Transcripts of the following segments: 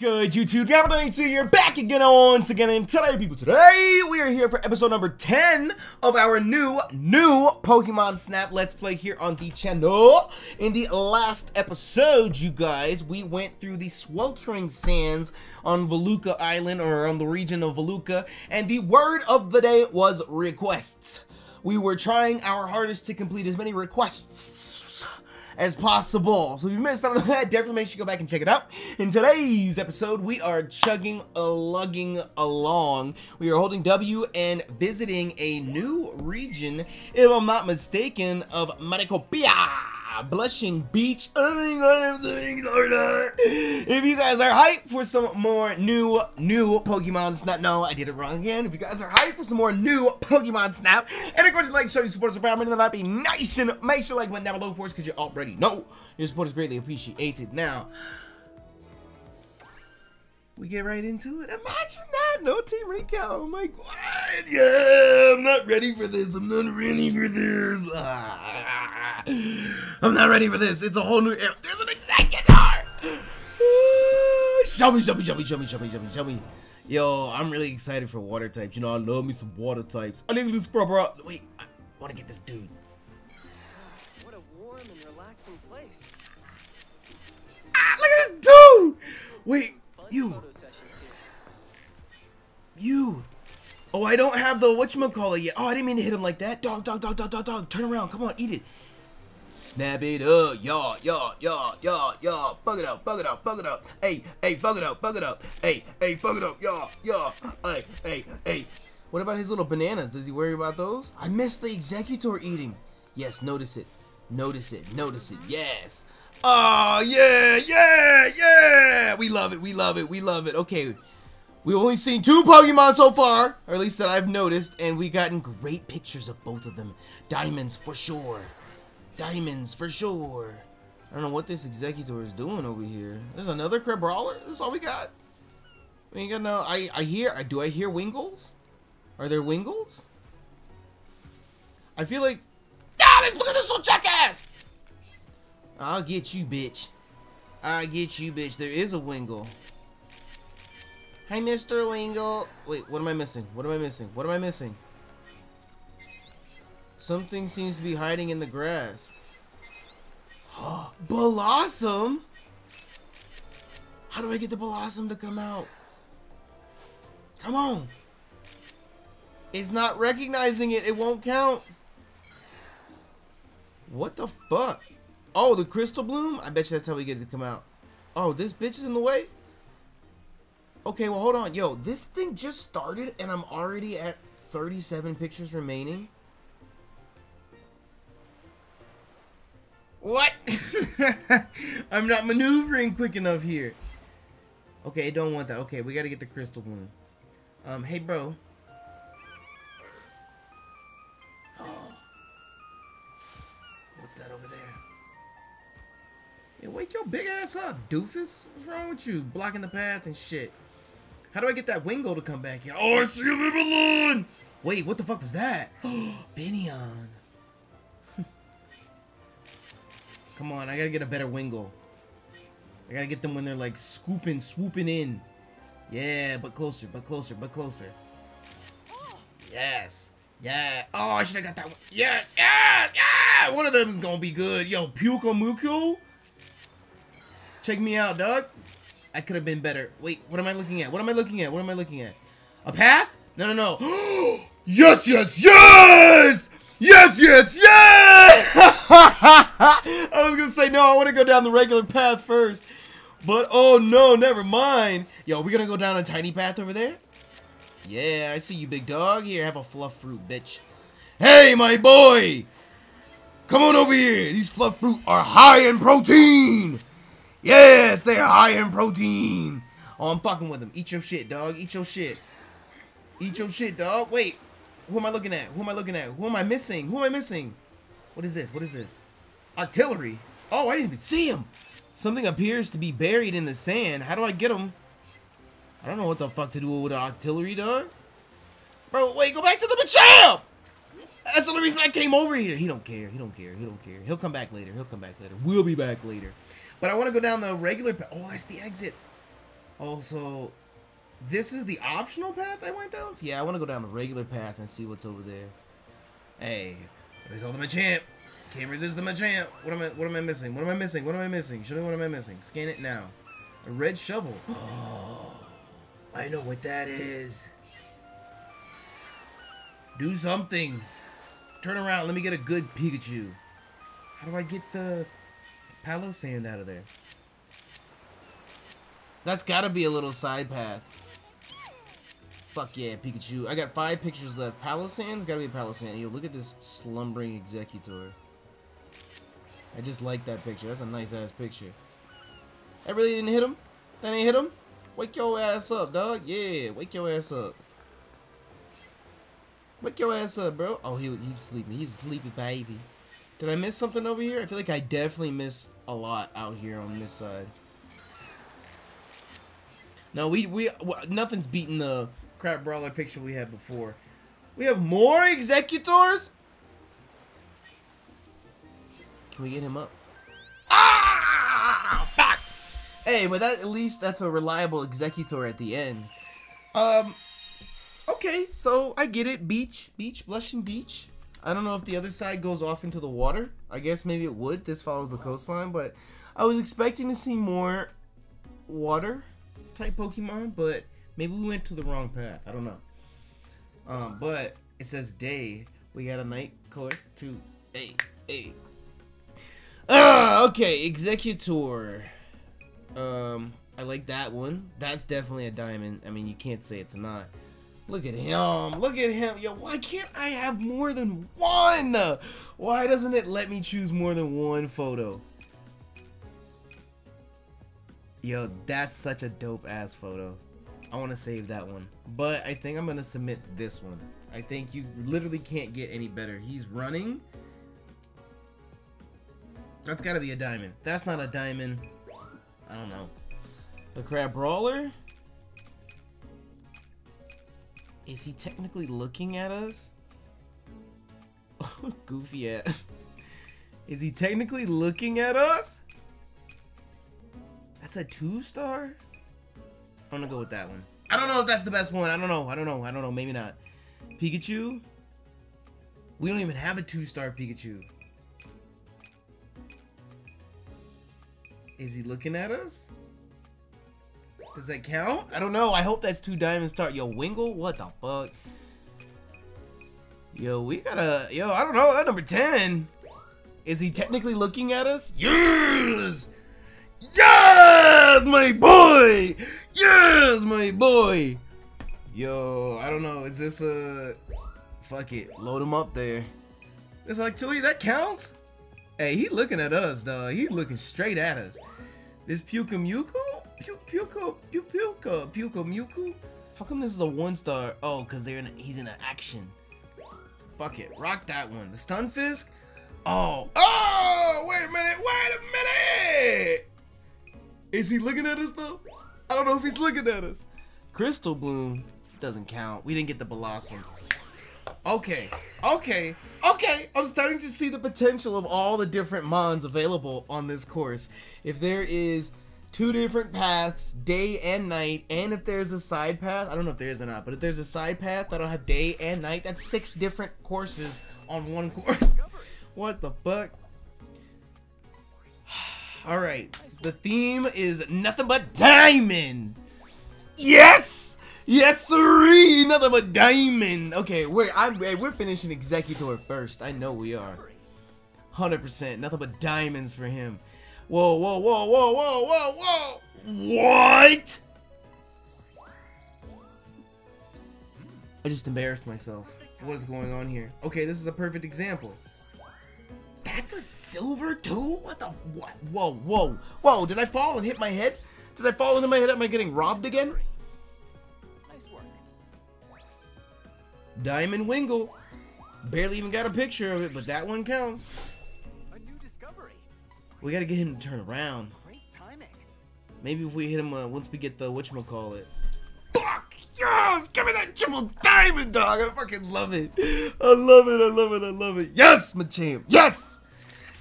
good, YouTube? Gabba92 here, back again once again, and today, people, today, we are here for episode number 10 of our new, new Pokemon Snap Let's Play here on the channel. In the last episode, you guys, we went through the sweltering sands on Voluca Island, or on the region of Voluca, and the word of the day was requests. We were trying our hardest to complete as many requests as possible. So if you missed out on that, definitely make sure you go back and check it out. In today's episode, we are chugging, a lugging along. We are holding W and visiting a new region, if I'm not mistaken, of Maricopia. Ah, Blushing Beach. If you guys are hyped for some more new, new Pokemon Snap, no, I did it wrong again. If you guys are hyped for some more new Pokemon Snap, and of course, like, show your support, support, then that'd be nice, and make sure like button down below for us, because you already know your support is greatly appreciated. Now, we get right into it. Imagine that, no team recount. Oh my god, yeah, I'm not ready for this. I'm not ready for this. Ah, I'm not ready for this. It's a whole new era. There's an Exeggutor. Show me, show me, show me, show me, show me, show me, show me. Yo, I'm really excited for water types. You know, I love me some water types. I need to scrub her up. Wait, I want to get this dude. What a warm and relaxing place. Ah, look at this dude. Wait, you. You. Oh, I don't have the whatchamacallit yet. Oh, I didn't mean to hit him like that. Dog, dog, dog, dog, dog, dog. Turn around. Come on, eat it. Snap it up. y'all, y'all, y'all, y'all, y'all. Bug it up, bug it up, bug it up. Hey, hey, bug it up, bug it up. Hey, hey, bug it up. y'all, y'all. Hey, hey, hey. What about his little bananas? Does he worry about those? I missed the Exeggutor eating. Yes, notice it. Notice it. Notice it. Yes. Oh, yeah, yeah, yeah. We love it. We love it. We love it. Okay. We've only seen two Pokemon so far, or at least that I've noticed, and we've gotten great pictures of both of them. Diamonds for sure. Diamonds for sure. I don't know what this Exeggutor is doing over here. There's another Crabrawler? That's all we got? We ain't got no... I, I hear... I, Do I hear Wingulls? Are there Wingulls? I feel like... God, look at this little jackass! I'll get you, bitch. I'll get you, bitch. There is a Wingull. Hi, Mr. Wingull. Wait, what am I missing? What am I missing? What am I missing? Something seems to be hiding in the grass. Bellossom? How do I get the Bellossom to come out? Come on. It's not recognizing it. It won't count. What the fuck? Oh, the Crystabloom? I bet you that's how we get it to come out. Oh, this bitch is in the way? Okay, well, hold on. Yo, this thing just started and I'm already at 37 pictures remaining. What? I'm not maneuvering quick enough here. Okay, I don't want that. Okay, we gotta get the Crystabloom. Um, hey, bro. Oh. What's that over there? Hey, wake your big ass up, doofus. What's wrong with you? Blocking the path and shit. How do I get that Wingull to come back here? Oh, I see a balloon! Wait, what the fuck was that? Binion. Come on, I gotta get a better Wingull. I gotta get them when they're like scooping, swooping in. Yeah, but closer, but closer, but closer. Yes. Yeah. Oh, I should have got that one. Yes, yes, yeah! One of them is gonna be good. Yo, Puka Muku? Check me out, dog. I could have been better. Wait, what am I looking at? What am I looking at? What am I looking at? A path? No, no, no. yes, yes, yes! Yes, yes, yes! I was gonna say, no, I want to go down the regular path first. But, oh no, never mind. Yo, we gonna go down a tiny path over there? Yeah, I see you, big dog. Here, have a fluff fruit, bitch. Hey, my boy! Come on over here. These fluff fruit are high in protein. Yes, they are high in protein. Oh, I'm fucking with them. Eat your shit, dog. Eat your shit. Eat your shit, dog. Wait. Who am I looking at? Who am I looking at? Who am I missing? Who am I missing? What is this? What is this? Octillery. Oh, I didn't even see him. Something appears to be buried in the sand. How do I get him? I don't know what the fuck to do with the Octillery, dog. Bro, wait, go back to the Machamp! That's the only reason I came over here. He don't care. He don't care. He don't care. He'll come back later. He'll come back later. We'll be back later. But I want to go down the regular path. Oh, that's the exit. Also, this is the optional path I went down? Yeah, I want to go down the regular path and see what's over there. Hey, there's all the Machamp. Can't resist the Machamp. What am I what am I missing? What am I missing? What am I missing? Show me what am I missing. Scan it now. A red shovel. Oh, I know what that is. Do something. Turn around. Let me get a good Pikachu. How do I get the Palossand out of there? That's gotta be a little side path. Fuck yeah, Pikachu. I got five pictures left. Palossand's gotta be a Palossand. Yo, look at this slumbering Exeggutor. I just like that picture. That's a nice ass picture. That really didn't hit him? That ain't hit him? Wake your ass up, dog. Yeah, wake your ass up. Wake your ass up, bro. Oh, he, he's sleeping. He's a sleepy baby. Did I miss something over here? I feel like I definitely missed a lot out here on this side. No, we, we, nothing's beating the Crabrawler picture we had before. We have more Exeggutors? Can we get him up? Ah! Fuck! Hey, but that at least that's a reliable Exeggutor at the end. Um, okay, so I get it. Beach, beach, blushing beach. I don't know if the other side goes off into the water. I guess maybe it would. This follows the coastline, but I was expecting to see more water type Pokemon, but maybe we went to the wrong path. I don't know. Um, but it says day. We got a night course to hey hey. Ah, okay, Exeggutor. Um, I like that one. That's definitely a diamond. I mean, you can't say it's not. Look at him. Look at him. Yo, why can't I have more than one? Why doesn't it let me choose more than one photo? Yo, that's such a dope ass photo. I want to save that one. But I think I'm going to submit this one. I think you literally can't get any better. He's running. That's got to be a diamond. That's not a diamond. I don't know. The Crabrawler? Is he technically looking at us? Goofy ass. Is he technically looking at us? That's a two star? I'm gonna go with that one. I don't know if that's the best one. I don't know. I don't know. I don't know. Maybe not. Pikachu? We don't even have a two star Pikachu. Is he looking at us? Does that count? I don't know. I hope that's two diamond star. Yo, Wingull? What the fuck? Yo, we gotta... Yo, I don't know. That number 10. Is he technically looking at us? Yes! Yes, my boy! Yes, my boy! Yo, I don't know. Is this a... Fuck it. Load him up there. It's like, Tilly, that counts? Hey, he looking at us, dog. He looking straight at us. This Puka Muku? Puka, Puka, Puka, Puka Muku? How come this is a one star? Oh, because they're in a, he's in an action. Fuck it. Rock that one. The Stunfisk? Oh. Oh! Wait a minute! Wait a minute! Is he looking at us though? I don't know if he's looking at us. Crystabloom doesn't count. We didn't get the Bellossom. Okay, okay, okay. I'm starting to see the potential of all the different mons available on this course. If there is two different paths, day and night, and if there's a side path, I don't know if there is or not, but if there's a side path that'll have day and night, that's six different courses on one course. what the fuck? All right, the theme is nothing but diamond. Yes, yes, sirree, nothing but diamond. Okay, we're I'm we're finishing Exeggutor first. I know we are. Hundred percent, nothing but diamonds for him. Whoa, whoa, whoa, whoa, whoa, whoa, whoa! What? I just embarrassed myself. What is going on here? Okay, this is a perfect example. That's a silver too? What the what? Whoa, whoa, whoa! Did I fall and hit my head? Did I fall into my head? Am I getting robbed again? Diamond Wingull. Barely even got a picture of it, but that one counts. We gotta get him to turn around. Maybe if we hit him uh, once we get the whatchamacallit. Fuck! Yes! Give me that triple diamond, dog! I fucking love it. I love it, I love it, I love it. Yes, Machamp! Yes!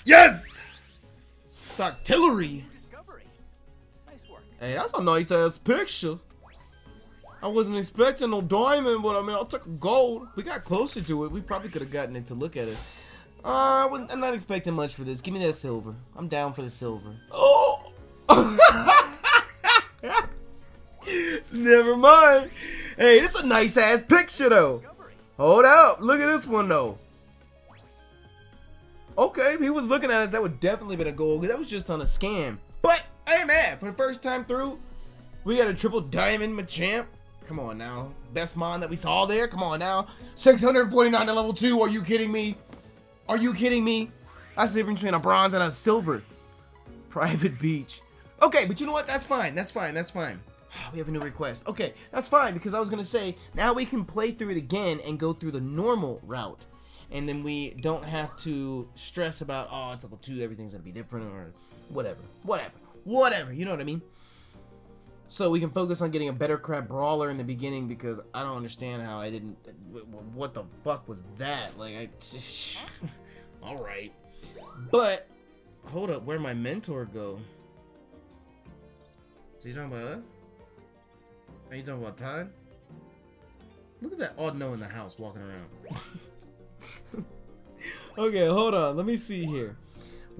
Yes! It's Octillery! Hey, that's a nice ass picture. I wasn't expecting no diamond, but I mean, I'll take gold. We got closer to it. We probably could have gotten it to look at it. Uh, I'm not expecting much for this. Give me that silver. I'm down for the silver. Oh! Never mind. Hey, this is a nice ass picture though. Hold up. Look at this one though. Okay, he was looking at us, that would definitely been a goal. 'cause That was just on a scam. But ain't mad. For the first time through, we got a triple diamond Machamp. Come on now. Best mon that we saw there. Come on now. 649 to level 2. Are you kidding me? Are you kidding me? That's the difference between a bronze and a silver. Private beach. Okay, but you know what? That's fine. That's fine. That's fine. We have a new request. Okay, that's fine because I was going to say now we can play through it again and go through the normal route. And then we don't have to stress about, oh, it's level 2, everything's going to be different or whatever. Whatever. Whatever. You know what I mean? So we can focus on getting a better Crabrawler in the beginning because I don't understand how I didn't. What the fuck was that? Like I. Just, all right, but hold up, where'd my mentor go? Is he talking about us? Are you talking about Todd? Look at that odd no in the house walking around. okay, hold on. Let me see here.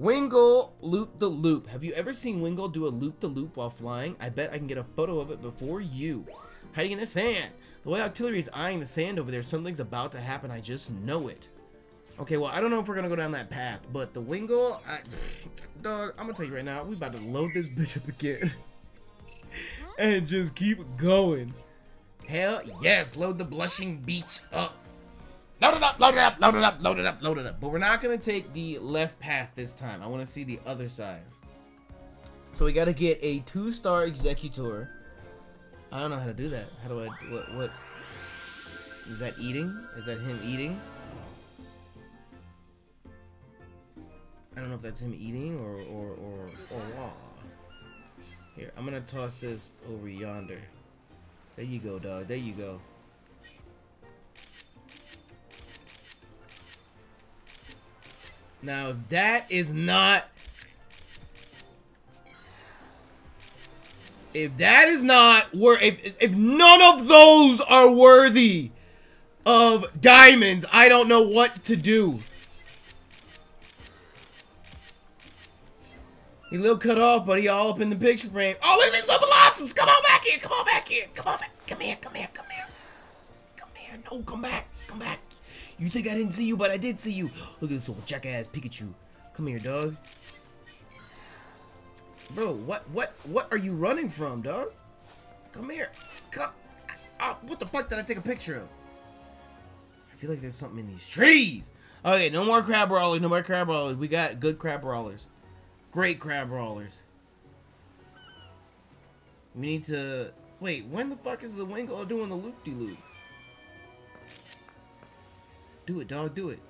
Wingull loop the loop. Have you ever seen Wingull do a loop the loop while flying? I bet I can get a photo of it before you. Hiding in the sand. The way Octillery is eyeing the sand over there, something's about to happen. I just know it. Okay, well, I don't know if we're gonna go down that path, but the Wingull, I, dog, I'm gonna tell you right now, we about to load this bitch up again. and just keep going. Hell yes, load the blushing beach up. Load it up, load it up, load it up, load it up, load it up. But we're not gonna take the left path this time. I wanna see the other side. So we gotta get a two-star Exeggutor. I don't know how to do that. How do I, what, what? Is that eating? Is that him eating? I don't know if that's him eating or, or, or, or what. Here, I'm gonna toss this over yonder. There you go, dog. There you go. Now, that is not... If that is not worth... if if none of those are worthy of diamonds, I don't know what to do. He a little cut off, but he all up in the picture frame. Oh, look at these little blossoms! Come on back here! Come on back here! Come on back! Come here! Come here! Come here! Come here! No, come back! Come back! You think I didn't see you, but I did see you. Look at this little jackass Pikachu. Come here, dog. Bro, what, what, what are you running from, dog? Come here. Come. Oh, what the fuck did I take a picture of? I feel like there's something in these trees. Okay, no more Crabrawlers. No more Crabrawlers. We got good Crabrawlers. Great Crabrawlers. We need to... Wait, when the fuck is the Wingull doing the loop-de-loop? Do it, dog. Do it.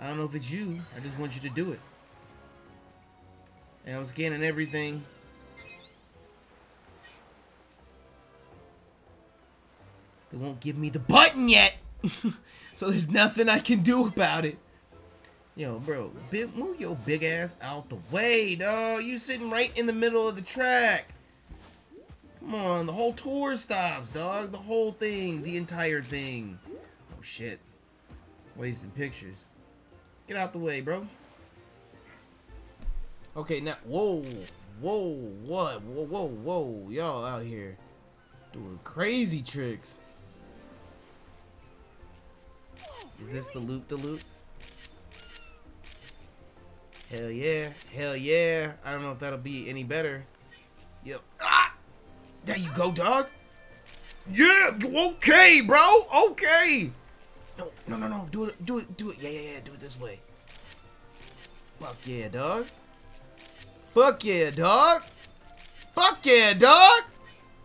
I don't know if it's you. I just want you to do it. And I'm scanning everything. They won't give me the button yet. so there's nothing I can do about it. Yo, bro, move your big ass out the way, dog. You sitting right in the middle of the track. Come on, the whole tour stops, dog. The whole thing, the entire thing. Oh shit. Wasting pictures. Get out the way, bro. Okay, now, whoa, whoa, what, whoa, whoa, whoa, y'all out here doing crazy tricks. Is this the loop the loop? Hell yeah, hell yeah. I don't know if that'll be any better. Yep. Ah! There you go, dog. Yeah, okay, bro, okay. No, no, no, no, do it, do it, do it. Yeah, yeah, yeah, do it this way. Fuck yeah, dog. Fuck yeah, dog. Fuck yeah, dog.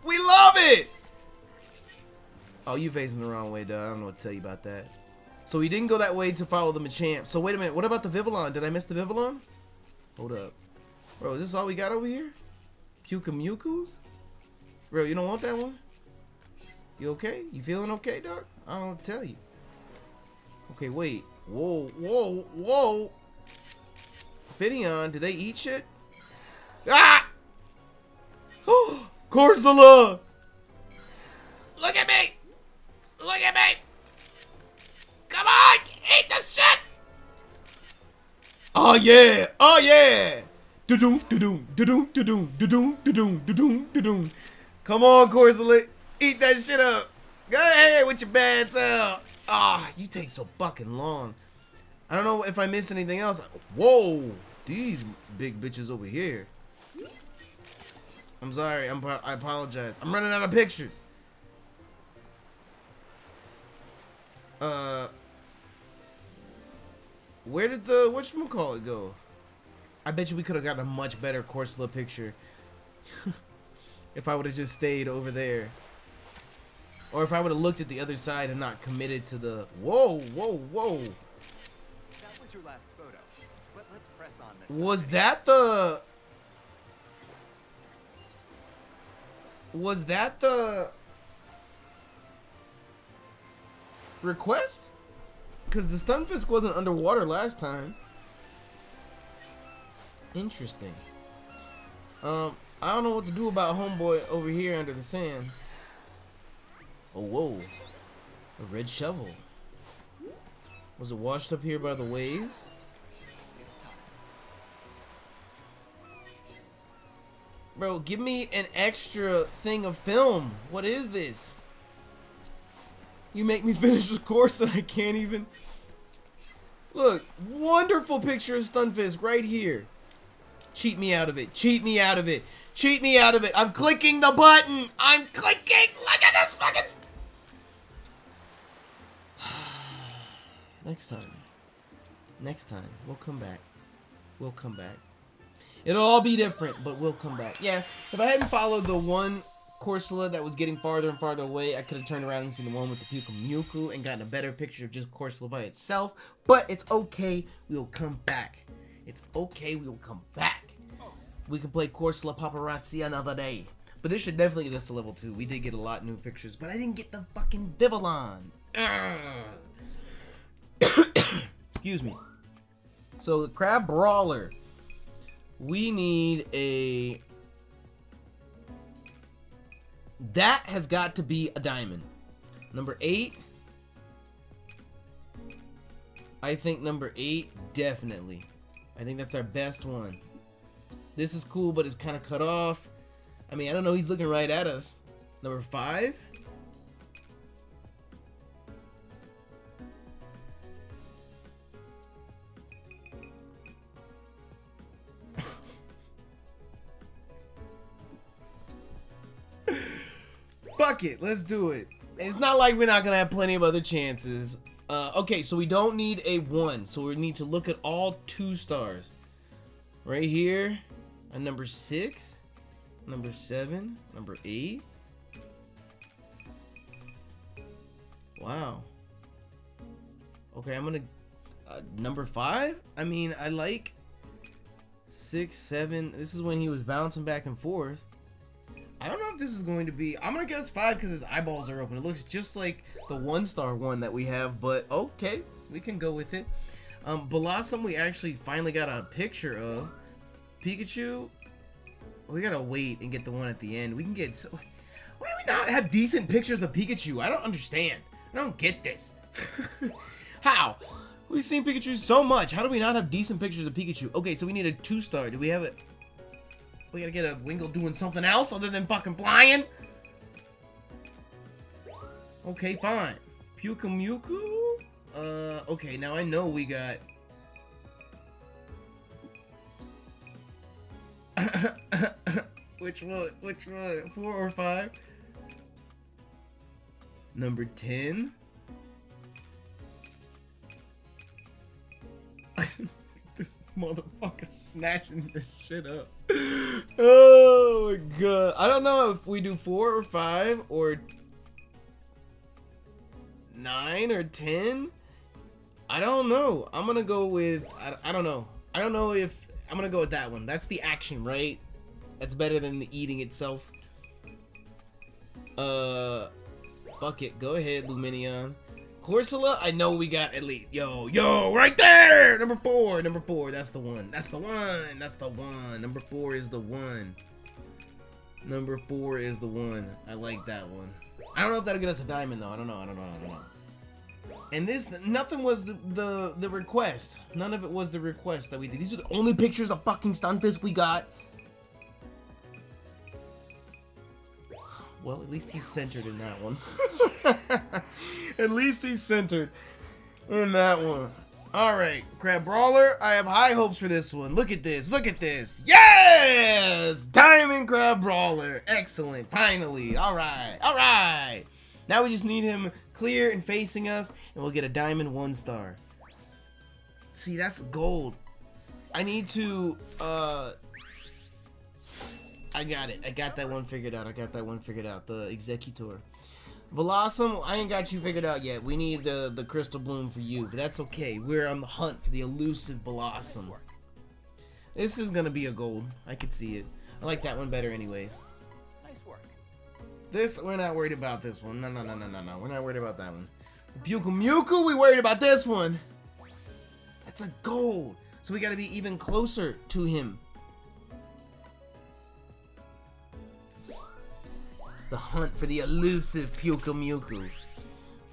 We love it. Oh, you facing the wrong way, dog. I don't know what to tell you about that. So we didn't go that way to follow the Machamp. So wait a minute. What about the Vivillon? Did I miss the Vivillon? Hold up. Bro, is this all we got over here? Pukamukus? Bro, you don't want that one? You okay? You feeling okay, dog? I don't tell you. Okay, wait. Whoa, whoa, whoa. Finneon, do they eat shit? Ah! Corsola! Look at me! Look at me! Come on! Eat the shit! Oh yeah! Oh yeah! Do-doom, do-doom, do-doom, do-doom, do-doom, do-doom, do-doom, do-doom. Come on, Corsola. Eat that shit up. Go ahead with your bad self. Ah, you take so fucking long. I don't know if I missed anything else. Whoa! These big bitches over here. I'm sorry. I'm, I apologize. I'm running out of pictures. Uh, where did the whatchamacallit go? I bet you we could have gotten a much better Corsola picture if I would have just stayed over there. Or if I would have looked at the other side and not committed to the... Whoa, whoa, whoa. That was your last photo. But let's press on this. Was that the... Was that the... Request? Because the Stunfisk wasn't underwater last time. Interesting. Um, I don't know what to do about homeboy over here under the sand. Oh, whoa. A red shovel. Was it washed up here by the waves? Bro, give me an extra thing of film. What is this? You make me finish the course and I can't even... Look, wonderful picture of Stunfisk right here. Cheat me out of it. Cheat me out of it. Cheat me out of it. I'm clicking the button. I'm clicking. Look at this fucking... Next time. Next time. We'll come back. We'll come back. It'll all be different, but we'll come back. Yeah, if I hadn't followed the one Corsola that was getting farther and farther away, I could have turned around and seen the one with the Puka and gotten a better picture of just Corsola by itself. But it's okay, we'll come back. It's okay, we will come back. We can play Corsola Paparazzi another day. But this should definitely get us to level 2. We did get a lot new pictures, but I didn't get the fucking Vivillon. Excuse me. So the Crabrawler. We need a... That has got to be a diamond. Number 8. I think number 8, definitely. I think that's our best one. This is cool, but it's kind of cut off. I mean, I don't know. He's looking right at us. Number 5. Fuck it, let's do it. It's not like we're not gonna have plenty of other chances. Uh, okay, so we don't need a one, so we need to look at all two stars. Right here, a number six, number seven, number eight. Wow. Okay, I'm gonna uh, number five. I mean, I like six, seven. This is when he was bouncing back and forth. I don't know if this is going to be. I'm gonna guess five because his eyeballs are open. It looks just like the one star one that we have, but okay, we can go with it. Um, Bellossom, we actually finally got a picture of. Pikachu, we gotta wait and get the one at the end. We can get. So, why do we not have decent pictures of Pikachu? I don't understand. I don't get this. How? We've seen Pikachu so much. How do we not have decent pictures of Pikachu? Okay, so we need a two star. Do we have it? We gotta get a Wingull doing something else other than fucking flying? Okay, fine. Puka Mewtwo? Uh, okay, now I know we got... which one? Which one? Four or five? Number 10? motherfucker snatching this shit up. Oh my god. I don't know if we do four or five or nine or ten. I don't know. I'm gonna go with I, I don't know. I don't know if I'm gonna go with that one. That's the action, right? That's better than the eating itself. Uh, fuck it. Go ahead, Lumineon. Corsola, I know we got at least. Yo, yo, right there! Number four, number four. That's the one. That's the one. That's the one. Number four is the one. Number four is the one. I like that one. I don't know if that'll get us a diamond though. I don't know. I don't know. I don't know. And this, nothing was the, the the request. None of it was the request that we did. These are the only pictures of fucking Stunfisk we got. Well, at least he's centered in that one. at least he's centered in that one. Alright, Crabrawler, I have high hopes for this one. Look at this, look at this. Yes! Diamond Crabrawler. Excellent, finally. Alright, alright. Now we just need him clear and facing us, and we'll get a diamond one star. See, that's gold. I need to, uh... I got it. I got that one figured out. I got that one figured out. The Exeggutor. Bellossom, I ain't got you figured out yet. We need the, the Crystabloom for you, but that's okay. We're on the hunt for the elusive Bellossom. This is gonna be a gold. I could see it. I like that one better anyways. Nice work. This, we're not worried about this one. No, no, no, no, no, no. We're not worried about that one. Buku Muku, we worried about this one. That's a gold. So we gotta be even closer to him. The hunt for the elusive Puka Muku.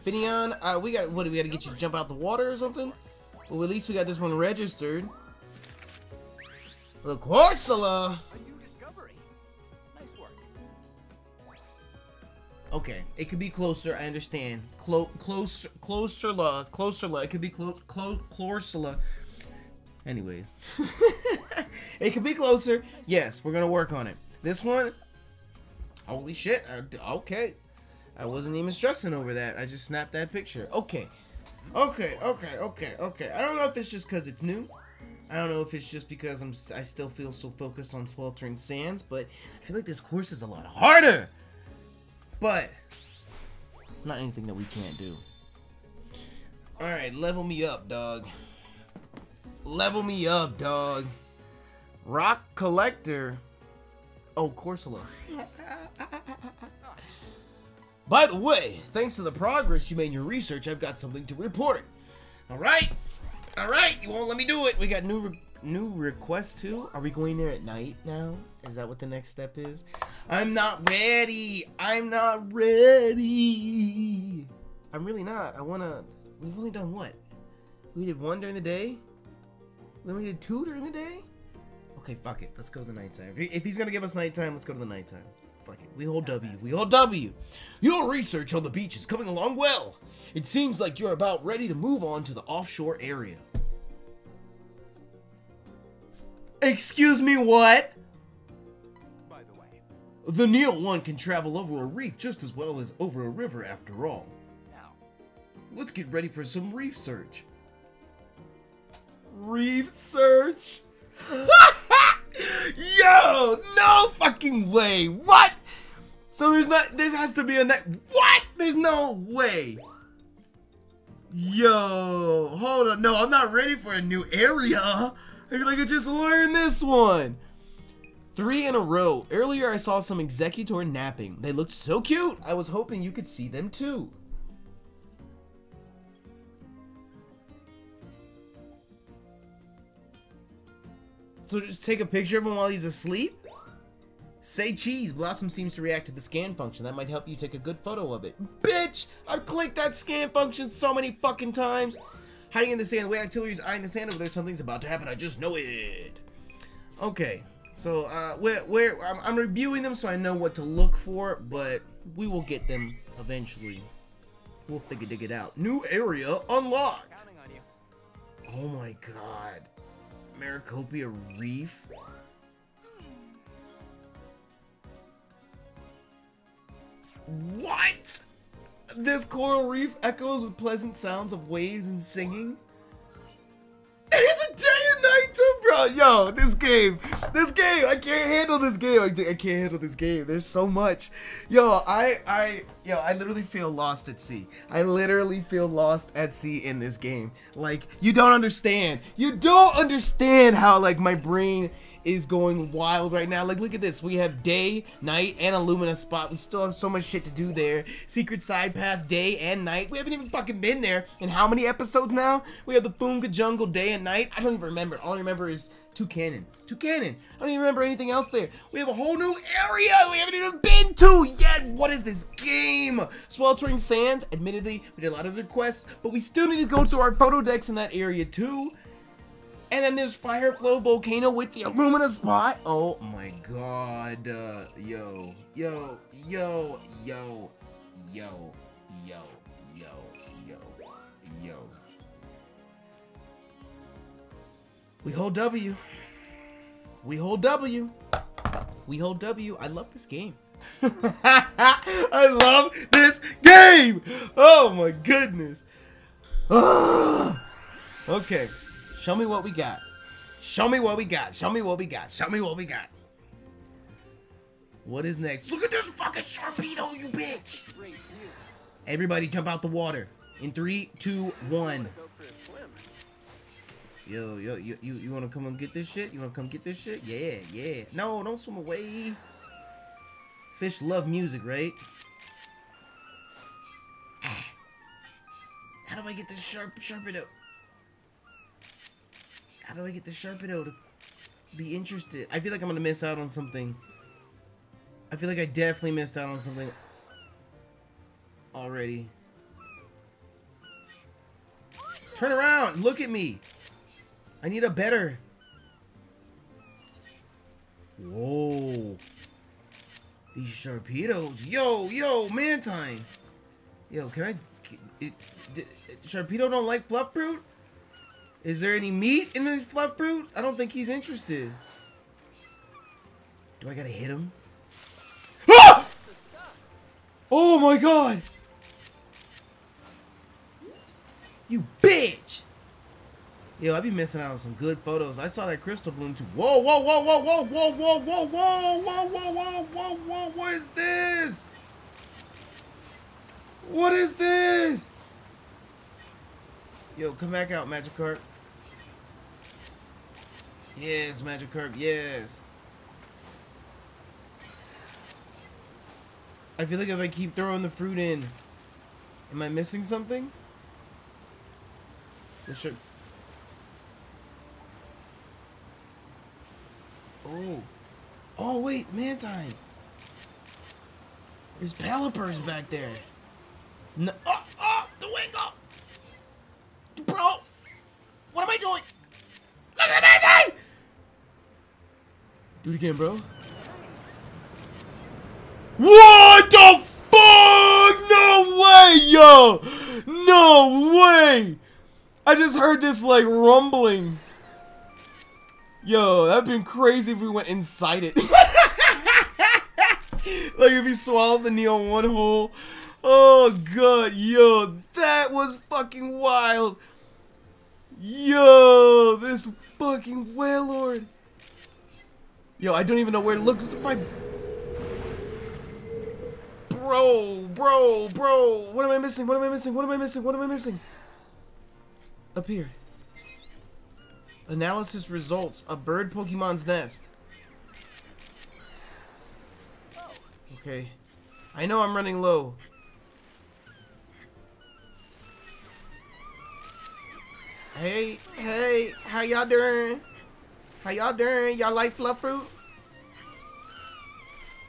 Finneon, uh, we got, what, we gotta get you to jump out the water or something? Well, at least we got this one registered. The Corsola! A new discovery. Nice. Okay, it could be closer. I understand. Clo close, closer, la, closer, la. It could be close, close, closer. Anyways, it could be closer. Yes, we're gonna work on it. This one, holy shit. I, okay, I wasn't even stressing over that. I just snapped that picture. Okay, okay, okay, okay, okay. I don't know if it's just because it's new. I don't know if it's just because I'm I still feel so focused on sweltering sands, but I feel like this course is a lot harder. But not anything that we can't do. All right, level me up, dog. Level me up, dog. Rock collector. Oh, Corsola. By the way, thanks to the progress you made in your research, I've got something to report. All right, all right. You won't let me do it. We got new re new requests too. Are we going there at night now? Is that what the next step is? I'm not ready. I'm not ready. I'm really not. I wanna. We've only done what? We did one during the day. We only did two during the day. Okay, fuck it. Let's go to the nighttime. If he's gonna give us nighttime, let's go to the nighttime. Fuck it. We hold W. We hold W. Your research on the beach is coming along well. It seems like you're about ready to move on to the offshore area. Excuse me, what? By the way, The NEO-ONE can travel over a reef just as well as over a river after all. now, Let's get ready for some reef search. Reef search? Yo, no fucking way. What? So there's not, there has to be a next, what? There's no way. Yo, hold on. No, I'm not ready for a new area. I feel like I just learned this one. Three in a row. Earlier I saw some Exeggutor napping. They looked so cute. I was hoping you could see them too. So just take a picture of him while he's asleep? Say cheese. Bellossom seems to react to the scan function. That might help you take a good photo of it. Bitch! I've clicked that scan function so many fucking times. Hiding in the sand. The way Octillery's eyeing the sand over there, something's about to happen. I just know it. Okay. So, uh, we're, we're, I'm, I'm reviewing them so I know what to look for, but we will get them eventually. We'll figure dig it out. New area unlocked. counting on you. Oh my god. Maricopia Reef? What? This coral reef echoes with pleasant sounds of waves and singing? It's a day and night too, bro. Yo, this game, this game, I can't handle this game. I, I can't handle this game. There's so much. Yo, I, I, yo, I literally feel lost at sea. I literally feel lost at sea in this game. Like, you don't understand. You don't understand how like my brain is going wild right now. Like, look at this. We have day, night, and a spot. We still have so much shit to do there. Secret side path, day and night. We haven't even fucking been there in how many episodes now? We have the Founja Jungle day and night. I don't even remember. All I remember is Toucannon. Toucannon. I don't even remember anything else there. We have a whole new area we haven't even been to yet. What is this game? Sweltering Sands. Admittedly, we did a lot of requests, but we still need to go through our photo decks in that area too. And then there's Fireflow Volcano with the Illumina spot. Oh my god. Uh, yo, yo, yo, yo, yo, yo, yo, yo, yo. We hold W. We hold W. We hold W. I love this game. I love this game. Oh my goodness. Ugh. okay. Show me what we got. Show me what we got. Show me what we got. Show me what we got. What is next? Look at this fucking Sharpedo, you bitch! Everybody jump out the water. In three, two, one. Swim. Yo, yo, you, you, wanna come and get this shit? You wanna come get this shit? Yeah, yeah. No, don't swim away. Fish love music, right? Ah. How do I get this sharp Sharpedo? How do I get the Sharpedo to be interested? I feel like I'm gonna miss out on something. I feel like I definitely missed out on something already. Turn around! Look at me! I need a better. Whoa. These Sharpedos. Yo, yo, Mantine. Yo, can I... Sharpedo don't like fluff fruit? Is there any meat in the fluff fruits? I don't think he's interested. Do I gotta hit him? Ah! Oh my god! You bitch! Yo, I be missing out on some good photos. I saw that Crystabloom too. Whoa, whoa, whoa, whoa, whoa, whoa, whoa, whoa, whoa, whoa, whoa, whoa, whoa, whoa, what is this? What is this? Yo, come back out, Magikarp. Yes, Magikarp, yes. I feel like if I keep throwing the fruit in, am I missing something? The shirt. Oh. Oh, wait, Mantine. There's Pelipper's back there. No. Oh, uh, oh, uh, the Wingull! Bro! What am I doing? Look at Mantine! Do it again, bro. What the fuck? No way, yo! No way! I just heard this like rumbling. Yo, that'd been crazy if we went inside it. like if he swallowed the neon one whole. Oh god, yo, that was fucking wild. Yo, this fucking Wailord. Yo, I don't even know where to look. My Bro, bro, bro. What am I missing? What am I missing? What am I missing? What am I missing? Up here. Analysis results. A bird Pokemon's nest. Okay. I know I'm running low. Hey, hey, how y'all doing? How y'all doing? Y'all like fluff fruit?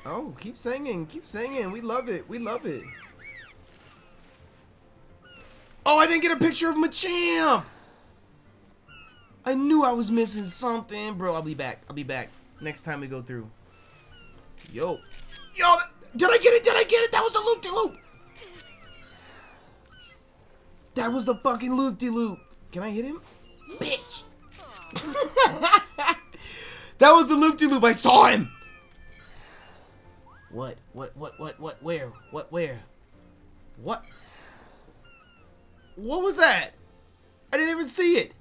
Oh, keep singing, keep singing. We love it, we love it. Oh, I didn't get a picture of Machamp! I knew I was missing something. Bro, I'll be back. I'll be back. Next time we go through. Yo. Yo, did I get it? Did I get it? That was the loop-de-loop! That was the fucking loop-de-loop. Can I hit him? Bitch! that was the loop-de-loop. I saw him! What? What? What? What? What? Where? What? Where? What? What was that? I didn't even see it.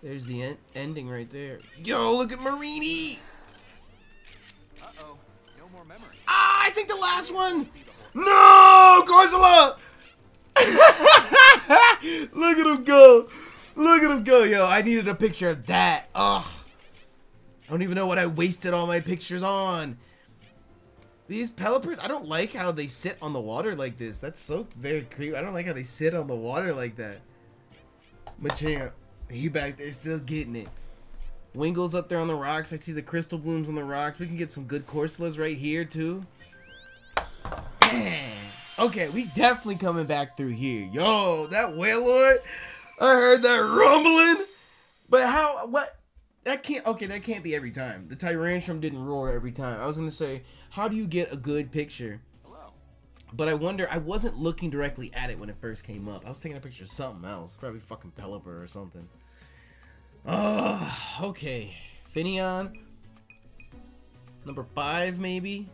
There's the en ending right there. Yo, look at Marini! Uh-oh. No more memory. Ah, I think the last one! No! Godzilla! look at him go! Look at him go! Yo, I needed a picture of that. Ugh. I don't even know what I wasted all my pictures on. These Pelippers, I don't like how they sit on the water like this. That's so very creepy. I don't like how they sit on the water like that. Machamp, he back there still getting it. Wingull's up there on the rocks. I see the Crystablooms on the rocks. We can get some good Corsolas right here too. Damn. Okay, we definitely coming back through here. Yo, that Wailord. I heard that rumbling. But how what that can't okay, that can't be every time. The Tyrantrum didn't roar every time. I was gonna say, how do you get a good picture? Hello. But I wonder, I wasn't looking directly at it when it first came up. I was taking a picture of something else. Probably fucking Pelipper or something. Oh, okay. Finneon. Number five, maybe?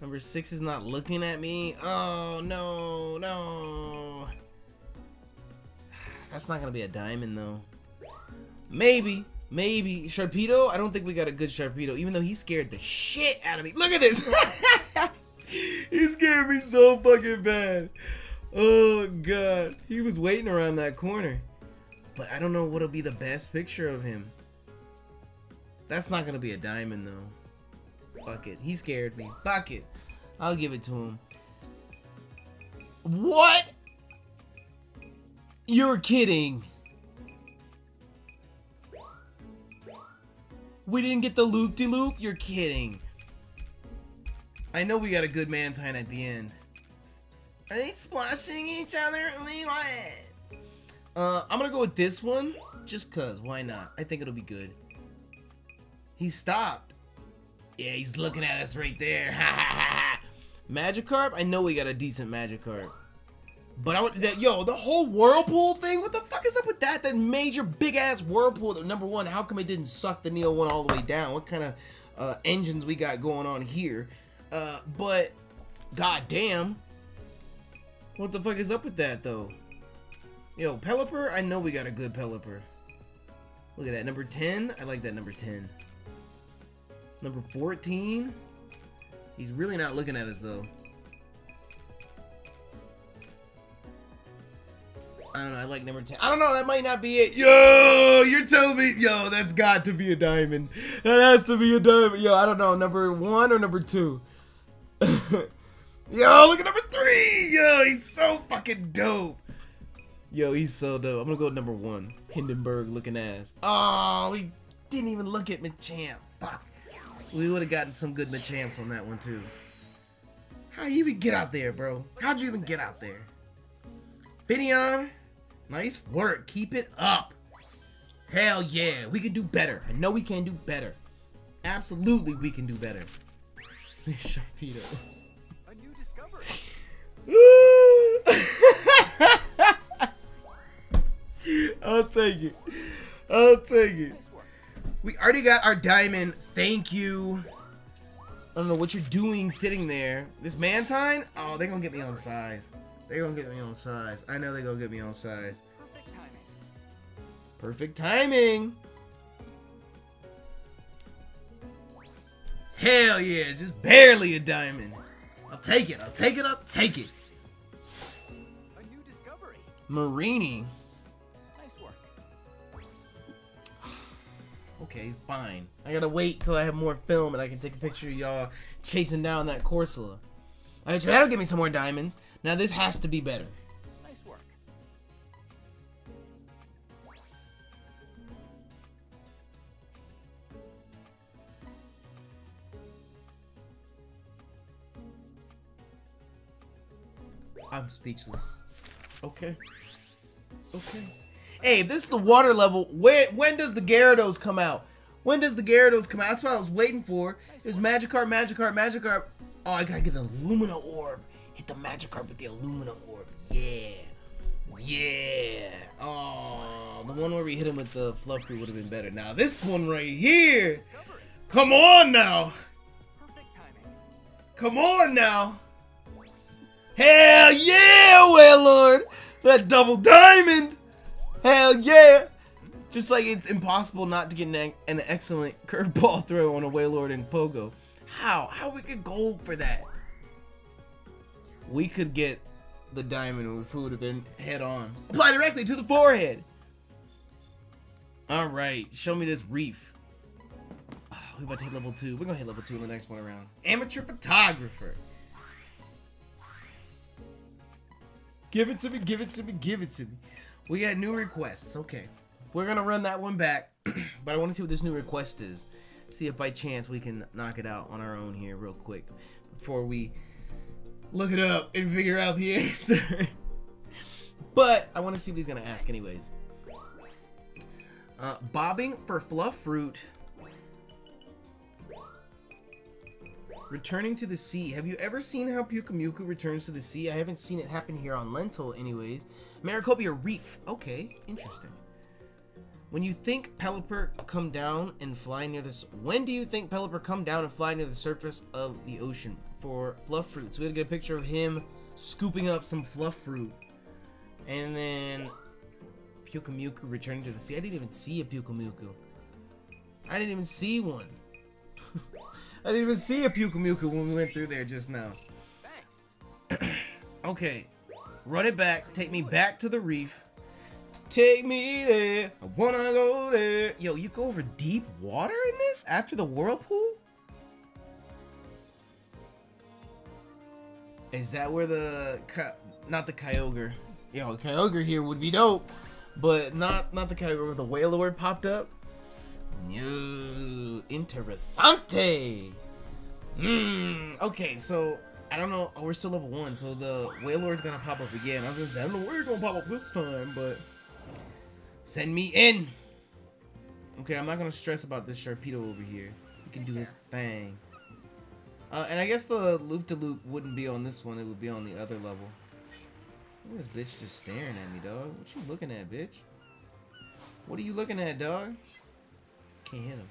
Number six is not looking at me. Oh, no, no. That's not gonna be a diamond, though. Maybe, maybe. Sharpedo? I don't think we got a good Sharpedo, even though he scared the shit out of me. Look at this! he scared me so fucking bad. Oh, God. He was waiting around that corner. But I don't know what'll be the best picture of him. That's not gonna be a diamond, though. Fuck it. He scared me. Fuck it. I'll give it to him. What? You're kidding. We didn't get the loop-de-loop? You're kidding. I know we got a good Mantine at the end. Are they splashing each other? What? Uh, I'm gonna go with this one, just cause. Why not? I think it'll be good. He stopped. Yeah, he's looking at us right there. Magikarp? I know we got a decent Magikarp. But I would, that, yo, the whole Whirlpool thing, what the fuck is up with that? That major big ass Whirlpool. Number one, how come it didn't suck the NEO-ONE all the way down? What kind of uh, engines we got going on here? Uh, but, goddamn, what the fuck is up with that though? Yo, Pelipper, I know we got a good Pelipper. Look at that, number 10. I like that number 10. Number 14. He's really not looking at us though. I don't know. I like number 10. I don't know. That might not be it. Yo, you're telling me. Yo, that's got to be a diamond. That has to be a diamond. Yo, I don't know. Number one or number two? Yo, look at number three. Yo, he's so fucking dope. Yo, he's so dope. I'm gonna go number one. Hindenburg looking ass. Oh, he didn't even look at Machamp. Fuck. We would have gotten some good Machamps on that one too. How you even get out there, bro? How'd you even get out there? Finneon, nice work. Keep it up. Hell yeah, we can do better. I know we can do better. Absolutely, we can do better. This Sharpedo. A new discovery. I'll take it. I'll take it. We already got our diamond. Thank you. I don't know what you're doing sitting there. This Mantine? Oh, they're gonna get me on size. They're gonna get me on size. I know they're gonna get me on size. Perfect timing. Perfect timing. Hell yeah, just barely a diamond. I'll take it. I'll take it. I'll take it. A new discovery. Mareanie. Nice work. Okay, fine. I gotta wait till I have more film and I can take a picture of y'all chasing down that Corsola. Actually, that'll give me some more diamonds. Now this has to be better. Nice work. I'm speechless. Okay. Okay. Hey, this is the water level. When when does the Gyarados come out? When does the Gyarados come out? That's what I was waiting for. It was Magikarp, Magikarp, Magikarp. Oh, I gotta get an Illumina Orb. Hit the magic Magikarp with the aluminum Orb. Yeah. Yeah. Oh, the one where we hit him with the Fluffy would have been better. Now this one right here. Come on now. Come on now. Hell yeah, Wailord! That double diamond! Hell yeah! Just like it's impossible not to get an, an excellent curveball throw on a Wailord and Pogo. How? How we could gold for that? We could get the diamond if it would have been head on. Apply directly to the forehead! Alright, show me this reef. Oh, we about to hit level 2. We're gonna hit level 2 in the next one around. Amateur photographer. Give it to me, give it to me, give it to me. We got new requests. Okay. We're gonna run that one back, but I want to see what this new request is. See if by chance we can knock it out on our own here real quick before we look it up and figure out the answer. but I want to see what he's gonna ask anyways. Uh, bobbing for fluff fruit. Returning to the sea. Have you ever seen how Pyukumuku returns to the sea? I haven't seen it happen here on Lental anyways. Maricopia Reef. Okay, interesting. When you think Pelipper come down and fly near this, when do you think Pelipper come down and fly near the surface of the ocean for fluff fruit? So we gotta get a picture of him scooping up some fluff fruit, and then Pyukumuku returning to the sea. I didn't even see a Pyukumuku. I didn't even see one. I didn't even see a Pyukumuku when we went through there just now. Thanks. Okay, run it back. Take me back to the reef. Take me there. I wanna go there. Yo, you go over deep water in this after the whirlpool? Is that where the not the Kyogre? Yo, Kyogre here would be dope, but not not the Kyogre where the Wailord popped up. No, interessante. Hmm. Okay, so I don't know. Oh, we're still level one, so the Wailord's gonna pop up again. I was gonna say I don't know where it's gonna pop up this time, but send me in. Okay, I'm not gonna stress about this Sharpedo over here. He can do his thing. Uh, and I guess the loop to loop wouldn't be on this one; it would be on the other level. Look at this bitch just staring at me, dog. What you looking at, bitch? What are you looking at, dog? Can't hit him.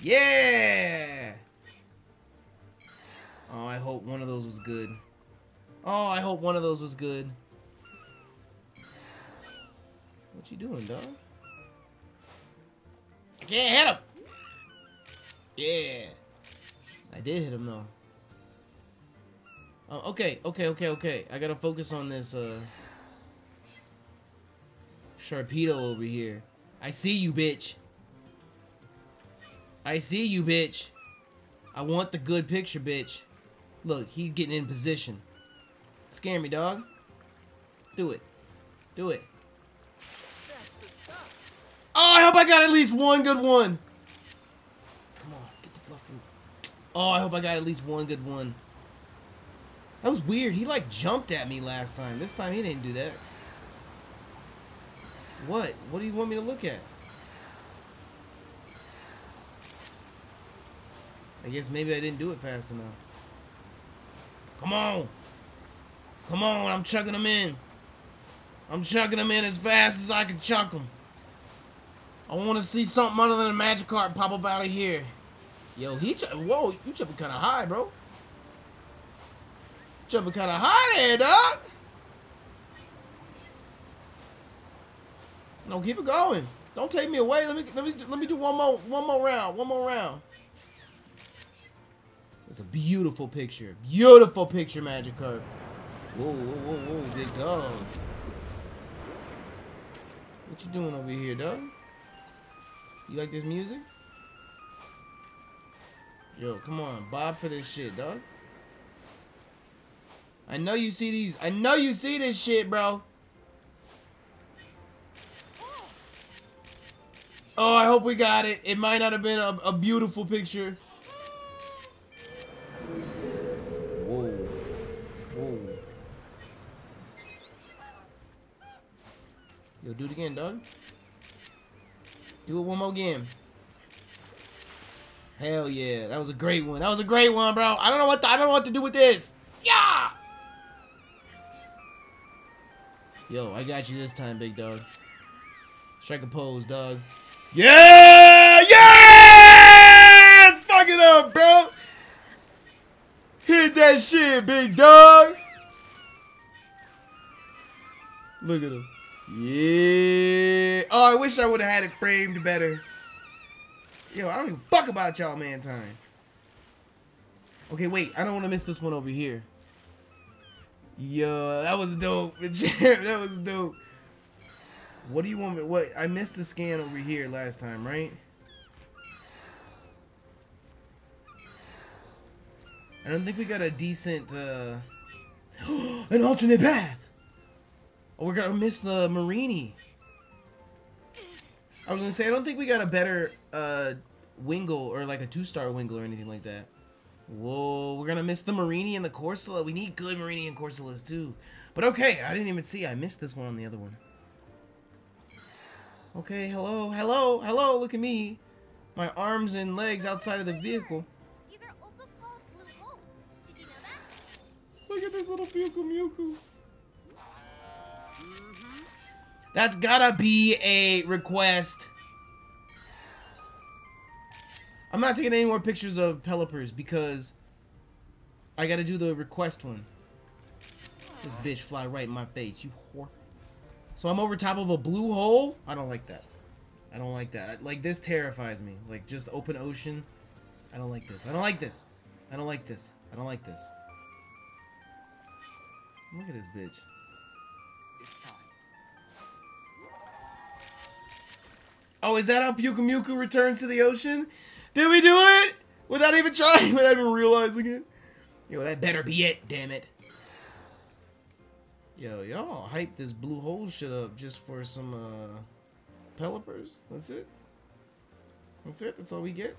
Yeah! Oh, I hope one of those was good. Oh, I hope one of those was good. What you doing, dog? I can't hit him! Yeah! I did hit him, though. Oh, okay, okay, okay, okay. I gotta focus on this, uh... Sharpedo over here. I see you, bitch. I see you, bitch. I want the good picture, bitch. Look, he's getting in position. Scare me, dog. Do it. Do it. Oh, I hope I got at least one good one. Come on, get the fluff fruit. Oh, I hope I got at least one good one. That was weird. He like jumped at me last time. This time he didn't do that. What? What do you want me to look at? I guess maybe I didn't do it fast enough. Come on. Come on, I'm chucking them in. I'm chucking them in as fast as I can chuck them. I want to see something other than a Magikarp pop up out of here. Yo, he whoa, you jumping kind of high, bro. Jumping kind of high there, dog. No, keep it going. Don't take me away. Let me let me let me do one more one more round. One more round. It's a beautiful picture. Beautiful picture, Magikarp. Whoa, whoa, whoa, whoa, big dog. What you doing over here, dog? You like this music? Yo, come on, bob for this shit, dog. I know you see these. I know you see this shit, bro. Oh, I hope we got it. It might not have been a, a beautiful picture. Whoa. Whoa. Yo, do it again, dog. Do it one more game. Hell yeah, that was a great one. That was a great one, bro. I don't know what to, I don't know what to do with this. Yeah. Yo, I got you this time, big dog. Strike a pose, dog. Yeah! Yes! Fuck it up, bro! Hit that shit, big dog! Look at him. Yeah! Oh, I wish I would have had it framed better. Yo, I don't even fuck about y'all, man time. Okay, wait. I don't want to miss this one over here. Yo, that was dope. that was dope. What do you want me? What? I missed the scan over here last time, right? I don't think we got a decent, uh, an alternate path. Oh, we're gonna miss the Mareanie. I was gonna say, I don't think we got a better, uh, Wingull or like a two-star Wingull or anything like that. Whoa, we're gonna miss the Mareanie and the Corsola. We need good Mareanie and Corsolas too. But okay, I didn't even see. I missed this one on the other one. Okay, hello, hello, hello, look at me. My arms and legs outside of the vehicle. These are also called blue holes. Did you know that? Look at this little Pyukumuku. That's gotta be a request. I'm not taking any more pictures of Pelippers because I gotta do the request one. This bitch fly right in my face, you whore. So I'm over top of a blue hole? I don't like that. I don't like that. Like, this terrifies me. Like, just open ocean. I don't like this. I don't like this. I don't like this. I don't like this. Look at this bitch. Oh, is that how Pyukumuku returns to the ocean? Did we do it? Without even trying, without even realizing it? Yo, that better be it, damn it. Yo, y'all hype this blue hole shit up just for some, uh, Pelippers? That's it? That's it? That's all we get?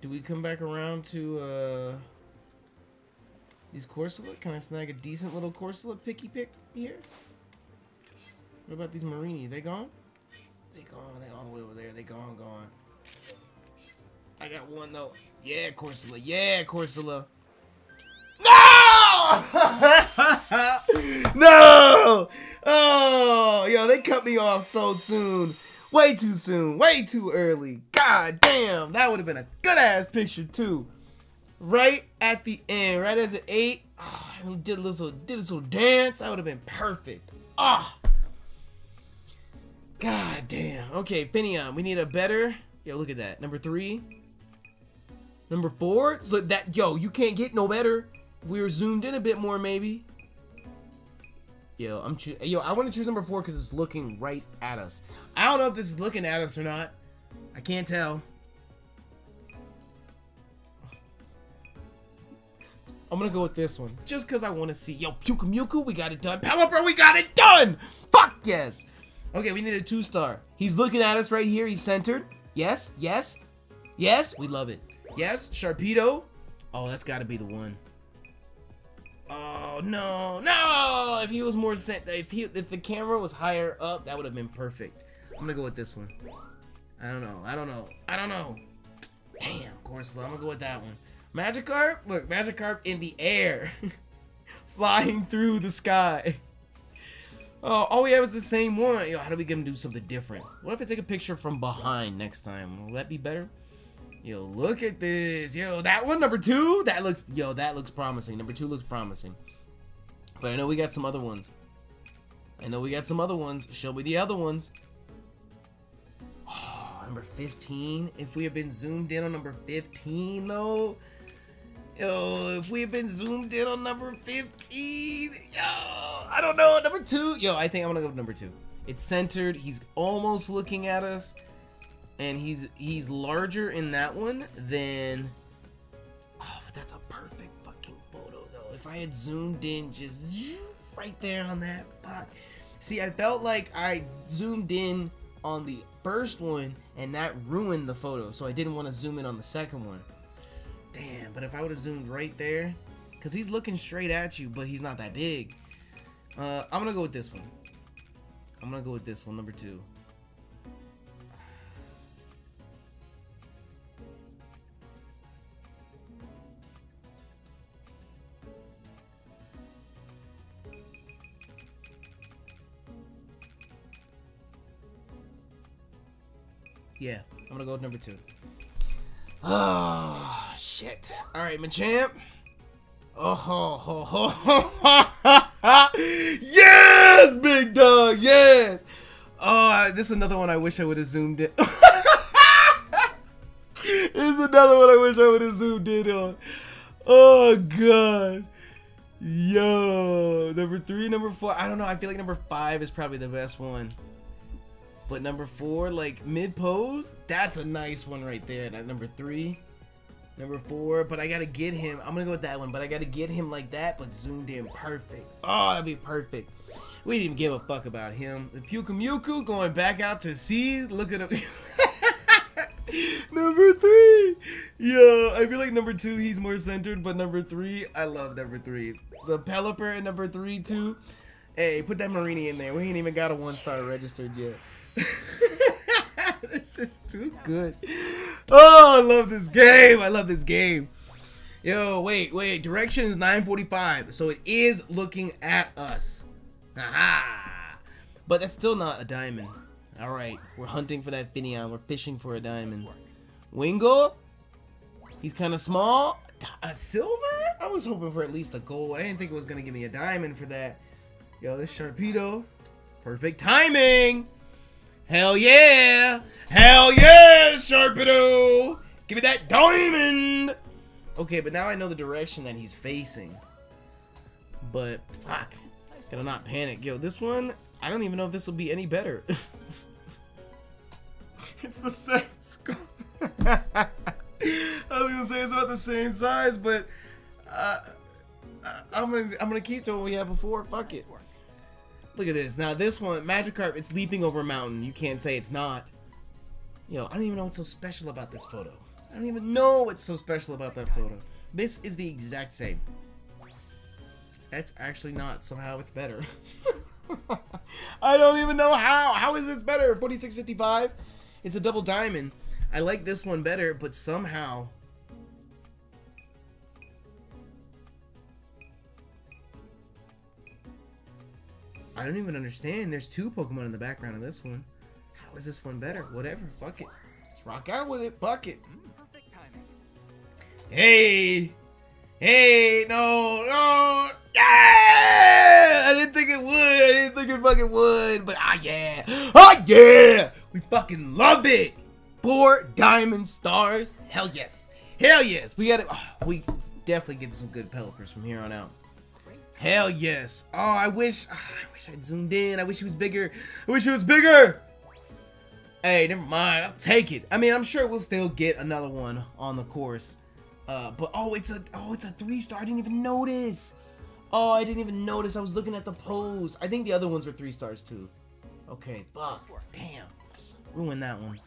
Do we come back around to, uh, these Corsola? Can I snag a decent little Corsola picky pick here? What about these Mareanie? They gone? They gone. They all the way over there. They gone, gone. I got one though. Yeah, Corsola. Yeah, Corsola. No! no! Oh, yo, they cut me off so soon. Way too soon. Way too early. God damn, that would have been a good ass picture too. Right at the end, right as it ate, oh, did a little, did a little dance. That would have been perfect. Ah. God damn. Okay, Pinion, we need a better. Yo, look at that. Number three. Number four. So that yo, you can't get no better. We were zoomed in a bit more, maybe. Yo, I'm yo. I want to choose number four because it's looking right at us. I don't know if this is looking at us or not. I can't tell. I'm gonna go with this one just because I want to see. Yo, Pyukumuku, we got it done. Pelipper, we got it done. Fuck yes. Okay, we need a two star. He's looking at us right here. He's centered. Yes, yes, yes. We love it. Yes, Sharpedo. Oh, that's got to be the one. Oh no, no! If he was more cent, if he, if the camera was higher up, that would have been perfect. I'm gonna go with this one. I don't know. I don't know. I don't know. Damn, Corsola. I'm gonna go with that one. Magikarp. Look, Magikarp in the air, flying through the sky. Oh, all we have is the same one. Yo, how do we get him to do something different? What if I take a picture from behind next time? Will that be better? Yo, look at this. Yo, that one, number two, that looks, yo, that looks promising. Number two looks promising. But I know we got some other ones. I know we got some other ones. Show me the other ones. Oh, number 15. If we had been zoomed in on number 15, though. Yo, if we had been zoomed in on number 15, yo, I don't know. Number two, yo, I think I'm gonna go with number two. It's centered. He's almost looking at us, and he's he's larger in that one than. Oh, but that's a perfect fucking photo, though. If I had zoomed in just right there on that, fuck. See, I felt like I zoomed in on the first one, and that ruined the photo. So I didn't want to zoom in on the second one. Damn, but if I would have zoomed right there, because he's looking straight at you, but he's not that big. Uh, I'm gonna go with this one. I'm gonna go with this one, number two. Yeah, I'm gonna go with number two. Oh shit! All right, Machamp. Oh ho ho ho ho! yes, big dog. Yes. Oh, this is another one I wish I would have zoomed in. this is another one I wish I would have zoomed in on. Oh god. Yo, number three, number four. I don't know. I feel like number five is probably the best one. But number four, like mid pose, that's a nice one right there. That number three. Number four, but I gotta get him. I'm gonna go with that one, but I gotta get him like that, but zoomed in perfect. Oh, that'd be perfect. We didn't give a fuck about him. The Pyukumuku going back out to sea. Look at him. number three. Yo, I feel like number two, he's more centered, but number three, I love number three. The Pelipper at number three, too. Hey, put that Mareanie in there. We ain't even got a one star registered yet. this is too good. Oh, I love this game. I love this game. Yo, wait, wait. Direction is 945, so it is looking at us. Aha! But that's still not a diamond. All right, we're hunting for that Finneon. We're fishing for a diamond. Wingull? He's kind of small. A silver? I was hoping for at least a gold. I didn't think it was gonna give me a diamond for that. Yo, this Sharpedo. Perfect timing. Hell yeah! Hell yeah, Sharpedo! Give me that diamond! Okay, but now I know the direction that he's facing. But, fuck. Gotta not panic. Yo, this one, I don't even know if this will be any better. it's the same score. I was gonna say it's about the same size, but uh, I'm gonna I'm gonna keep to what we had before. Fuck it. Look at this. Now this one, Magikarp, it's leaping over a mountain. You can't say it's not. Yo, I don't even know what's so special about this photo. I don't even know what's so special about that photo. This is the exact same. That's actually not. Somehow it's better. I don't even know how. How is this better? 4655? It's a double diamond. I like this one better, but somehow... I don't even understand. There's two Pokemon in the background of this one. How is this one better? Whatever. Fuck it. Let's rock out with it. Fuck it. Perfect timing. Hey! Hey! No! No! Yeah! I didn't think it would. I didn't think it fucking would. But ah, yeah. Ah, yeah! We fucking love it. Four diamond stars. Hell yes. Hell yes. We gotta. Oh, we definitely get some good Pelippers from here on out. Hell yes. Oh, I wish. ah, I wish I'd zoomed in. I wish he was bigger. I wish he was bigger. Hey, never mind. I'll take it. I mean, I'm sure we'll still get another one on the course. Uh, but oh, it's a oh, it's a three star. I didn't even notice. Oh, I didn't even notice. I was looking at the pose. I think the other ones were three stars too. Okay, fuck. Damn. Ruin that one.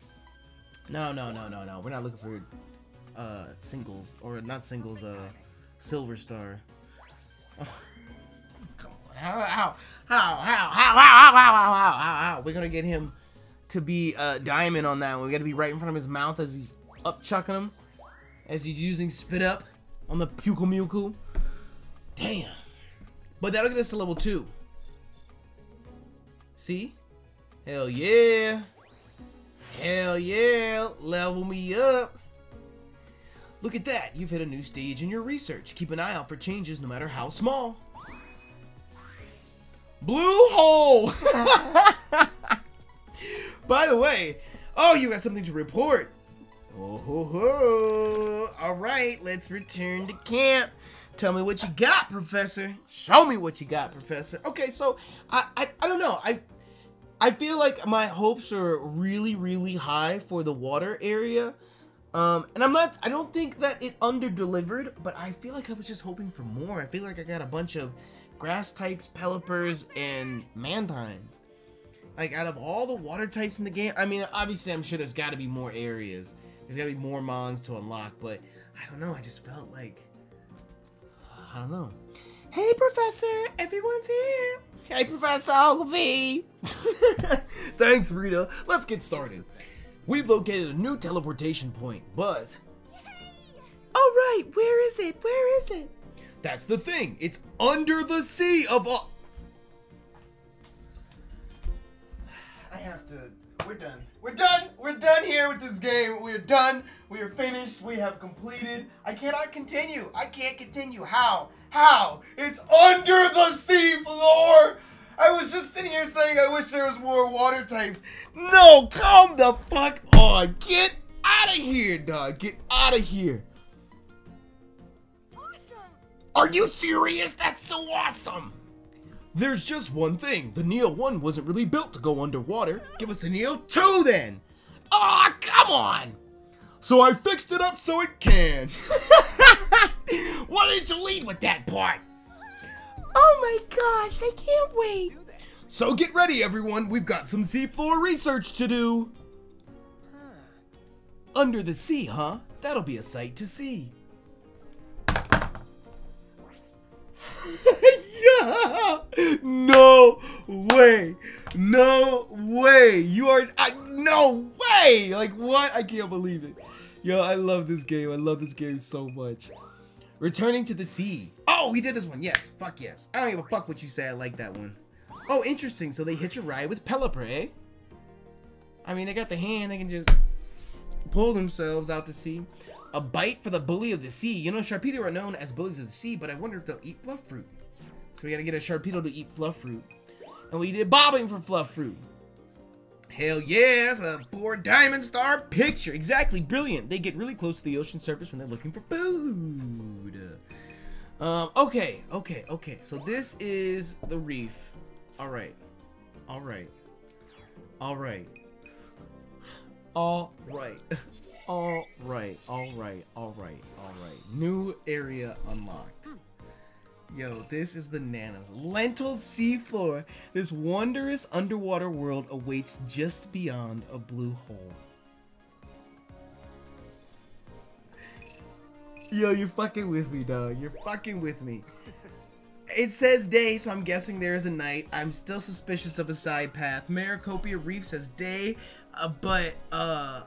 No, no, no, no, no. We're not looking for uh singles or not singles. Uh, silver star. Oh. How how how how how how how how how how how We're gonna get him to be a diamond on that one. We gotta be right in front of his mouth as he's up chucking him, as he's using spit up on the Pyukumuku. Damn. But that'll get us to level two. See? Hell yeah. Hell yeah. Level me up. Look at that. You've hit a new stage in your research. Keep an eye out for changes no matter how small. Blue hole. By the way, oh, you got something to report. Oh ho ho! All right, let's return to camp. Tell me what you got, Professor. Show me what you got, Professor. Okay, so I I, I don't know. I I feel like my hopes are really really high for the water area. Um, and I'm not, I don't think that it under-delivered, but I feel like I was just hoping for more. I feel like I got a bunch of grass types, pelippers, and mantines. Like, out of all the water types in the game, I mean, obviously I'm sure there's got to be more areas. There's got to be more mons to unlock, but I don't know, I just felt like, I don't know. Hey, Professor, everyone's here. Hey, Professor Ogilvy. Thanks, Rita. Let's get started. We've located a new teleportation point, but... Alright, where is it? Where is it? That's the thing. It's under the sea of all... I have to... We're done. We're done. We're done here with this game. We're done. We are finished. We have completed. I cannot continue. I can't continue. How? How? It's under the sea floor. I was just sitting here saying I wish there was more water types. No, come the fuck on. Get out of here, dog. Get out of here. Awesome! Are you serious? That's so awesome. There's just one thing. The NEO-ONE wasn't really built to go underwater. Give us a Neo 2 then. Aw, come on. So I fixed it up so it can. Why didn't you lead with that part? Oh my gosh, I can't wait. So get ready, everyone. We've got some seafloor research to do. Under the sea, huh? That'll be a sight to see. yeah! No way! No way! You are. I, no way! Like, what? I can't believe it. Yo, I love this game. I love this game so much. Returning to the sea. Oh, we did this one. Yes. Fuck yes. I don't give a fuck what you say. I like that one. Oh, interesting. So they hitch a ride with Pelipper, eh? I mean, they got the hand. They can just pull themselves out to sea. A bite for the bully of the sea. You know, Sharpedo are known as bullies of the sea, but I wonder if they'll eat fluff fruit. So we gotta get a Sharpedo to eat fluff fruit. And we did bobbing for fluff fruit. Hell yeah, that's a four diamond star picture. Exactly, brilliant. They get really close to the ocean surface when they're looking for food. Um, okay, okay, okay. So this is the reef. All right, all right, all right, all right, all right, all right, all right, all right. New area unlocked. Yo, this is bananas. Lental seafloor. This wondrous underwater world awaits just beyond a blue hole. Yo, you're fucking with me, dog. You're fucking with me. It says day, so I'm guessing there is a night. I'm still suspicious of a side path. Maricopia Reef says day, uh, but uh,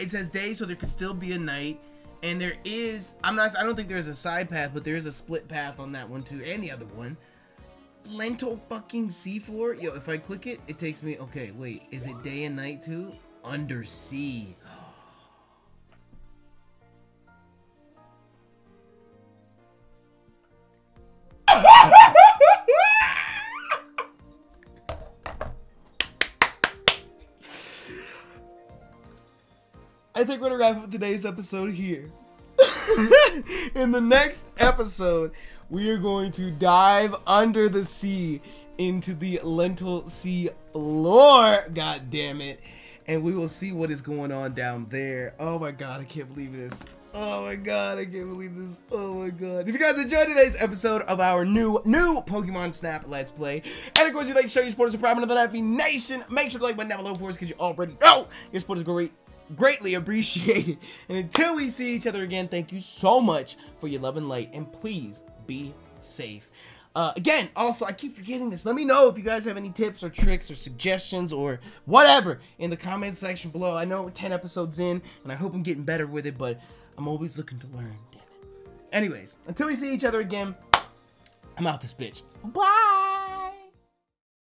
it says day, so there could still be a night. And there is, I'm not, I don't think there's a side path, but there is a split path on that one too, and the other one. Lental fucking seafloor. Yo, if I click it, it takes me. Okay, wait, is it day and night too? Under Undersea. I think we're gonna wrap up today's episode here. In the next episode, we are going to dive under the sea into the Lental sea floor. God damn it. And we will see what is going on down there. Oh my god, I can't believe this. Oh my god, I can't believe this. Oh my god. If you guys enjoyed today's episode of our new, new Pokemon Snap Let's Play, and of course you'd like to show your supporters a proud of the Nappy Nation, make sure to like button down below for us because you already know your support is great greatly appreciated. And until we see each other again, thank you so much for your love and light. And please be safe. Uh, again, also, I keep forgetting this. Let me know if you guys have any tips or tricks or suggestions or whatever in the comment section below. I know we're 10 episodes in, and I hope I'm getting better with it, but I'm always looking to learn. Damn it. Anyways, until we see each other again, I'm out this bitch. Bye!